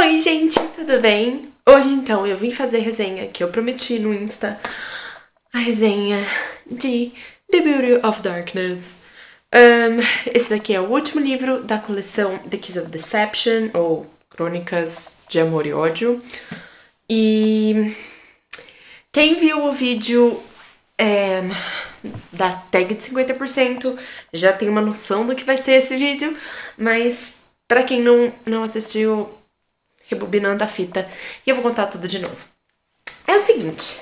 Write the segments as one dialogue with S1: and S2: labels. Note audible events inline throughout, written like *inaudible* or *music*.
S1: Oi, gente, tudo bem? Hoje, então, eu vim fazer resenha que eu prometi no Insta. A resenha de The Beauty of Darkness. Um, esse daqui é o último livro da coleção The Kiss of Deception, ou Crônicas de Amor e Ódio. E quem viu o vídeo é, da tag de 50% já tem uma noção do que vai ser esse vídeo, mas para quem não, não assistiu, rebobinando a fita, e eu vou contar tudo de novo. É o seguinte,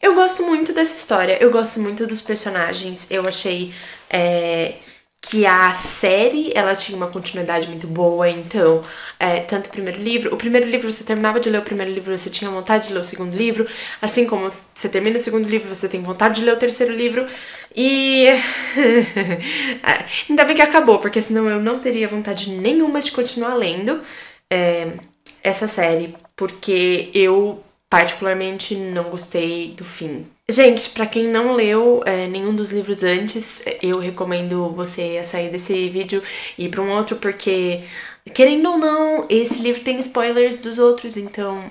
S1: eu gosto muito dessa história, eu gosto muito dos personagens, eu achei é, que a série ela tinha uma continuidade muito boa, então, é, tanto o primeiro livro, o primeiro livro você terminava de ler o primeiro livro, você tinha vontade de ler o segundo livro, assim como você termina o segundo livro, você tem vontade de ler o terceiro livro, e *laughs* ainda bem que acabou, porque senão eu não teria vontade nenhuma de continuar lendo é, essa série, porque eu particularmente não gostei do fim. Gente, para quem não leu é, nenhum dos livros antes, eu recomendo você sair desse vídeo e ir para um outro, porque, querendo ou não, esse livro tem spoilers dos outros, então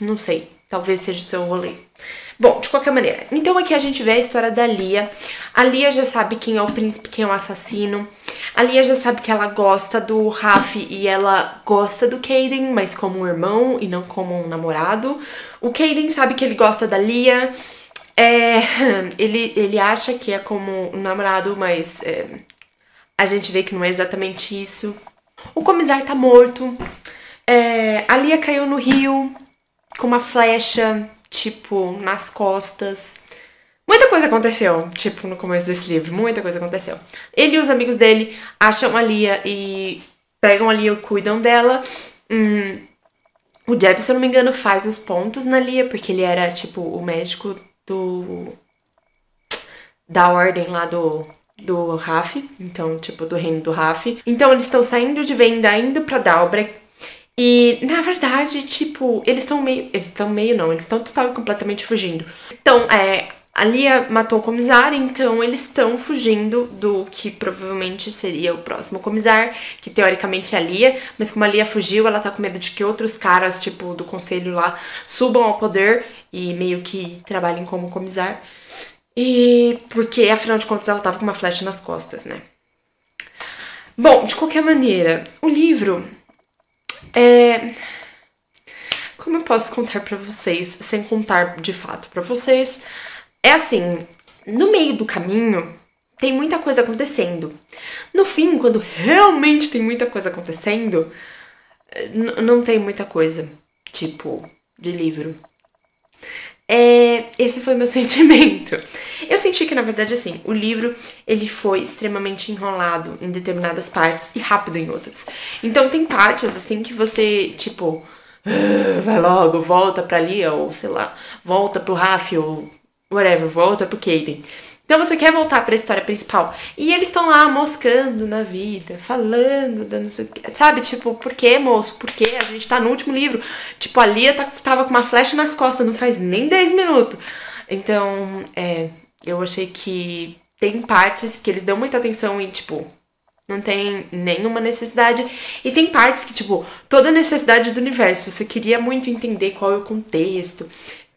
S1: não sei, talvez seja seu rolê. Bom, de qualquer maneira, então aqui a gente vê a história da Lia. A Lia já sabe quem é o príncipe, quem é o assassino. A Lia já sabe que ela gosta do Raf e ela gosta do Caden, mas como um irmão e não como um namorado. O Caden sabe que ele gosta da Lia. É, *laughs* ele, ele acha que é como um namorado, mas é, a gente vê que não é exatamente isso. O comissário tá morto. É, a Lia caiu no rio com uma flecha tipo, nas costas. Muita coisa aconteceu, tipo, no começo desse livro, muita coisa aconteceu. Ele e os amigos dele acham a Lia e pegam a Lia e cuidam dela. Hum, o Jeb, se eu não me engano, faz os pontos na Lia, porque ele era, tipo, o médico do. da ordem lá do. do Raf, então, tipo, do reino do Raf. Então, eles estão saindo de venda, indo pra Dalbrek e, na verdade, tipo, eles estão meio. Eles estão meio não, eles estão total e completamente fugindo. Então, é. A Lia matou o comissário, então eles estão fugindo do que provavelmente seria o próximo comissário, que teoricamente é a Lia, mas como a Lia fugiu, ela tá com medo de que outros caras, tipo, do conselho lá, subam ao poder e meio que trabalhem como comissário. E porque, afinal de contas, ela tava com uma flecha nas costas, né? Bom, de qualquer maneira, o livro é... Como eu posso contar para vocês, sem contar de fato para vocês? É assim, no meio do caminho tem muita coisa acontecendo. No fim, quando realmente tem muita coisa acontecendo, não tem muita coisa, tipo, de livro. É, esse foi meu *laughs* sentimento. Eu senti que, na verdade, assim, o livro ele foi extremamente enrolado em determinadas partes e rápido em outras. Então tem partes assim que você, tipo, ah, vai logo, volta pra ali, ou sei lá, volta pro Raf, ou whatever, volta pro Kaden. Então você quer voltar para a história principal. E eles estão lá moscando na vida, falando, dando sabe? Tipo, por que, moço? Por que? A gente tá no último livro. Tipo, a Lia tá, tava com uma flecha nas costas, não faz nem 10 minutos. Então, é, eu achei que tem partes que eles dão muita atenção e, tipo, não tem nenhuma necessidade. E tem partes que, tipo, toda necessidade do universo. Você queria muito entender qual é o contexto.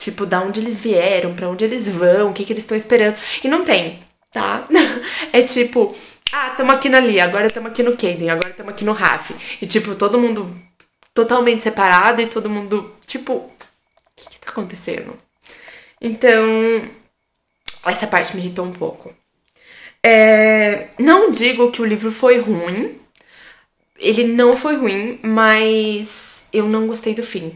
S1: Tipo, da onde eles vieram, para onde eles vão, o que, que eles estão esperando. E não tem, tá? *laughs* é tipo, ah, tamo aqui na Lia, agora tamo aqui no Kaden, agora tamo aqui no Raf. E tipo, todo mundo totalmente separado e todo mundo, tipo, o que, que tá acontecendo? Então, essa parte me irritou um pouco. É, não digo que o livro foi ruim. Ele não foi ruim, mas eu não gostei do fim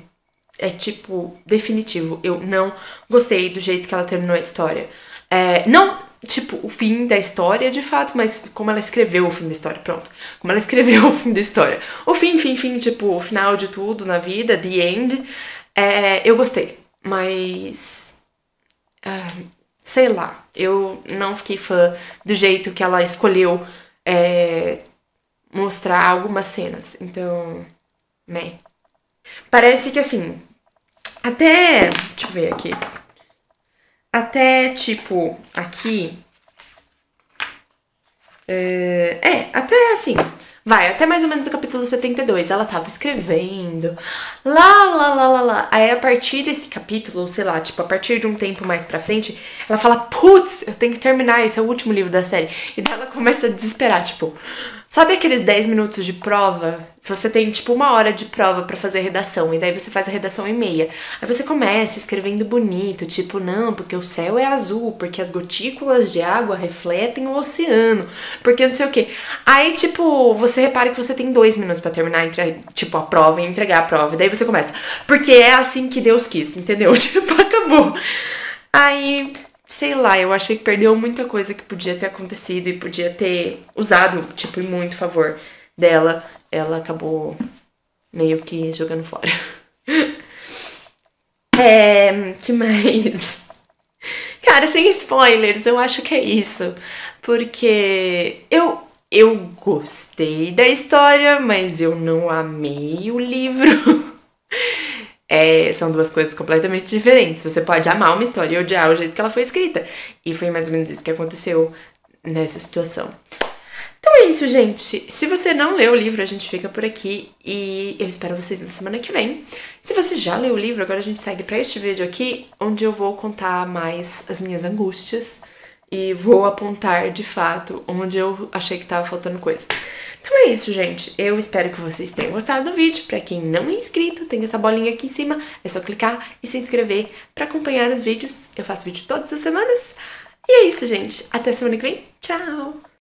S1: é tipo definitivo. Eu não gostei do jeito que ela terminou a história. É, não, tipo, o fim da história de fato, mas como ela escreveu o fim da história, pronto. Como ela *laughs* escreveu o fim da história. O fim, fim, fim, tipo, o final de tudo na vida, the end. É, eu gostei, mas. Uh, sei lá, eu não fiquei fã do jeito que ela escolheu é, mostrar algumas cenas. Então, né. Parece que assim, até. Deixa eu ver aqui. Até tipo, aqui. É, é, até assim. Vai, até mais ou menos o capítulo 72. Ela tava escrevendo. Lá, lá, lá, lá, lá. Aí a partir desse capítulo, sei lá, tipo, a partir de um tempo mais pra frente, ela fala: Putz, eu tenho que terminar, esse é o último livro da série. E daí ela começa a desesperar, tipo. Sabe aqueles 10 minutos de prova? Você tem tipo uma hora de prova para fazer redação e daí você faz a redação em meia. Aí você começa escrevendo bonito, tipo, não, porque o céu é azul, porque as gotículas de água refletem o oceano, porque não sei o que. Aí, tipo, você repara que você tem dois minutos para terminar, entre, tipo, a prova e entregar a prova. E daí você começa, porque é assim que Deus quis, entendeu? *laughs* Tipo, acabou. Aí sei lá, eu achei que perdeu muita coisa que podia ter acontecido e podia ter usado, tipo, em muito favor dela. Ela acabou meio que jogando fora. *laughs* é. que mais? *laughs* Cara, sem spoilers, eu acho que é isso. Porque eu. Eu gostei da história, mas eu não amei o livro. *laughs* É, são duas coisas completamente diferentes. Você pode amar uma história e odiar o jeito que ela foi escrita. E foi mais ou menos isso que aconteceu nessa situação. Então é isso, gente. Se você não leu o livro, a gente fica por aqui e eu espero vocês na semana que vem. Se você já leu o livro, agora a gente segue para este vídeo aqui, onde eu vou contar mais as minhas angústias e vou apontar de fato onde eu achei que tava faltando coisa. Então é isso, gente. Eu espero que vocês tenham gostado do vídeo. Para quem não é inscrito, tem essa bolinha aqui em cima. É só clicar e se inscrever para acompanhar os vídeos. Eu faço vídeo todas as semanas. E é isso, gente. Até semana que vem. Tchau!